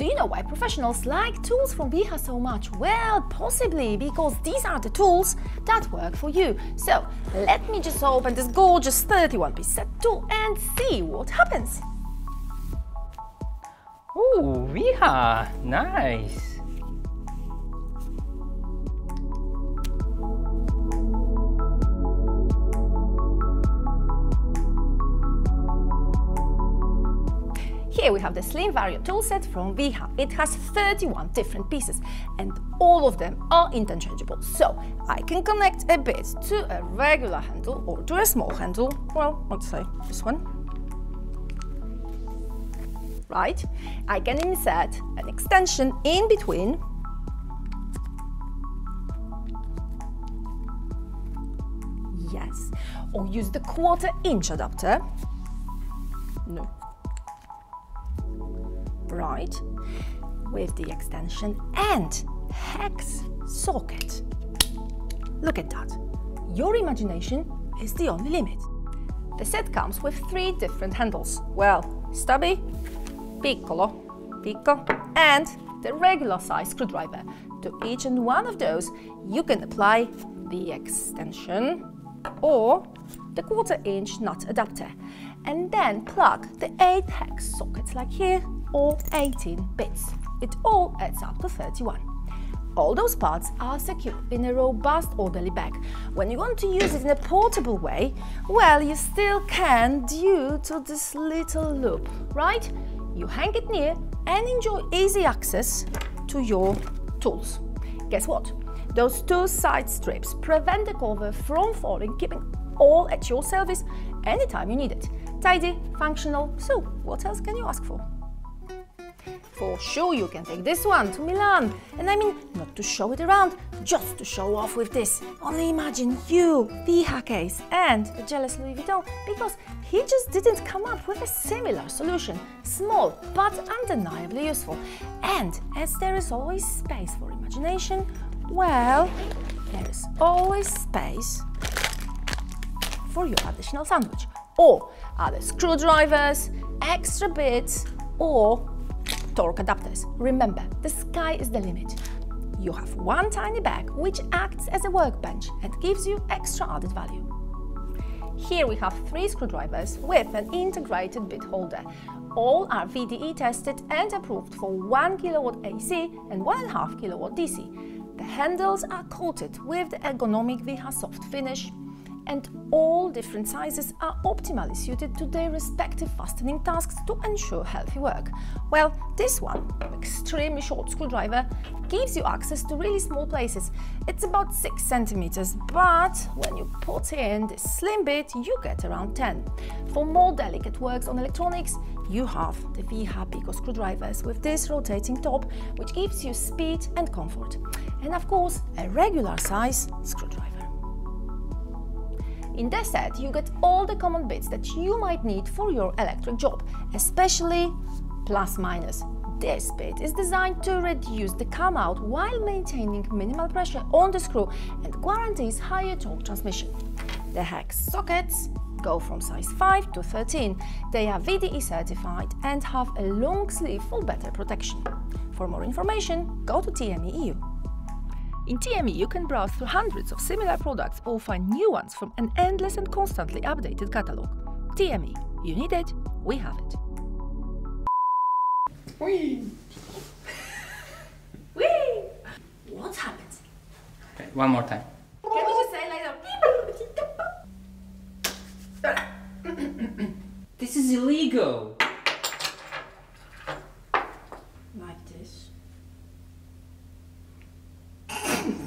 Do you know why professionals like tools from Wiha so much? Well, possibly because these are the tools that work for you. So let me just open this gorgeous 31 piece set tool and see what happens. Ooh, Wiha, nice. Here we have the SlimVario toolset from Wiha. It has 31 different pieces and all of them are interchangeable. So I can connect a bit to a regular handle or to a small handle. Well, let's say this one. Right? I can insert an extension in between Yes. Or use the quarter inch adapter. No, right with the extension and hex socket. Look at that. Your imagination is the only limit. The set comes with three different handles. Well, stubby, piccolo, picco, and the regular size screwdriver. To each and one of those, you can apply the extension or the quarter inch nut adapter and then plug the 8 hex sockets like here or 18 bits. It all adds up to 31. All those parts are secured in a robust orderly bag. When you want to use it in a portable way, well, you still can due to this little loop, right? You hang it near and enjoy easy access to your tools. Guess what? Those two side strips prevent the cover from falling, keeping all at your service anytime you need it. Tidy, functional, so what else can you ask for? For sure you can take this one to Milan. And I mean, not to show it around, just to show off with this. Only imagine you, Wiha case, and the jealous Louis Vuitton, because he just didn't come up with a similar solution. Small, but undeniably useful. And as there is always space for imagination, well, there is always space for your additional sandwich. Or other screwdrivers, extra bits, or torque adapters. Remember, the sky is the limit. You have one tiny bag which acts as a workbench and gives you extra added value. Here we have three screwdrivers with an integrated bit holder. All are VDE tested and approved for 1 kV AC and 1.5 kV DC. The handles are coated with the ergonomic Wiha soft finish and all different sizes are optimally suited to their respective fastening tasks to ensure healthy work. Well, this one, extremely short screwdriver, gives you access to really small places. It's about 6 centimeters, but when you put in this slim bit, you get around 10. For more delicate works on electronics, you have the Wiha Pico screwdrivers with this rotating top, which gives you speed and comfort. And of course, a regular size screwdriver. In this set, you get all the common bits that you might need for your electric job, especially plus minus. This bit is designed to reduce the cam-out while maintaining minimal pressure on the screw and guarantees higher torque transmission. The hex sockets go from size 5 to 13. They are VDE certified and have a long sleeve for better protection. For more information, go to TME EU. In TME, you can browse through hundreds of similar products or find new ones from an endless and constantly updated catalog. TME, you need it, we have it. Whee! Whee! What happened? Okay, one more time. Can we just say like This is illegal.